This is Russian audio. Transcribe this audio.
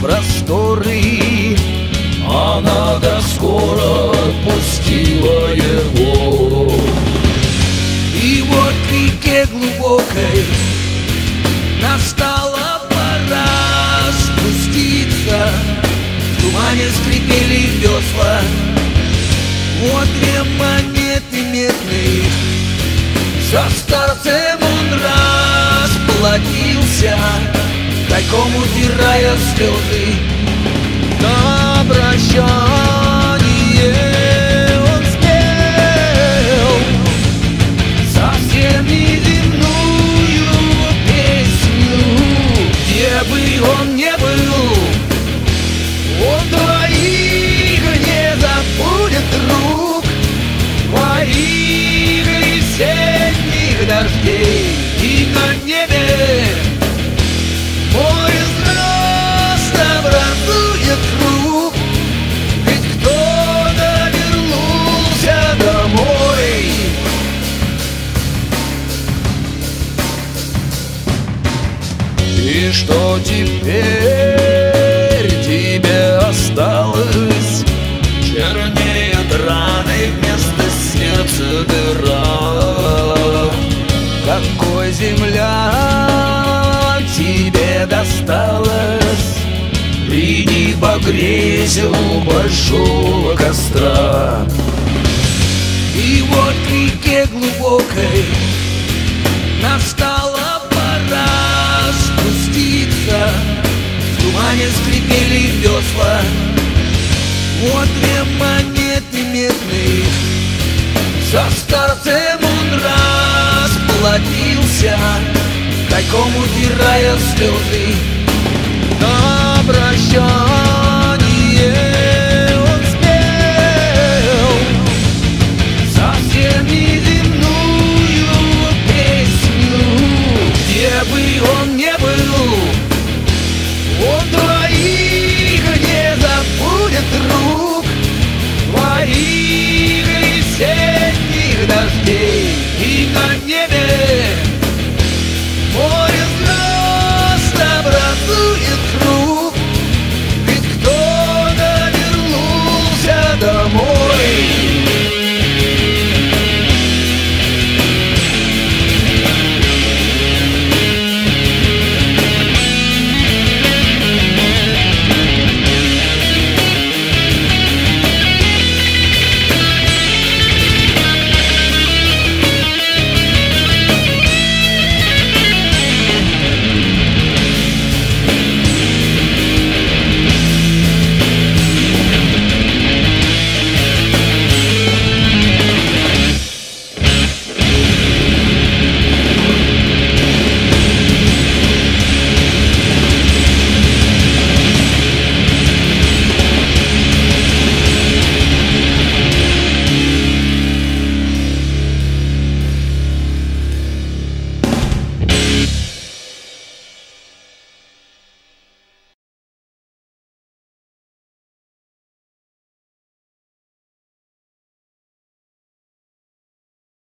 просторы Она до скоро отпустила его. И вот к реке глубокой Настала пора спуститься. В тумане скрипели весла. Вот две монеты медных Со старцем он расплатился Тайком утирая слезы. На прощание он спел. Совсем неземную песню Где бы он не был Он твоих не забудет рук. Твоих весенних дождей И что теперь тебе осталось? Чернее раны вместо сердца дыра Какой земля тебе досталась? Приди погрейся у большого костра И вот к реке глубокой Настала Со старцем он расплатился Тайком утирая слезы На Father's Day. He gonna.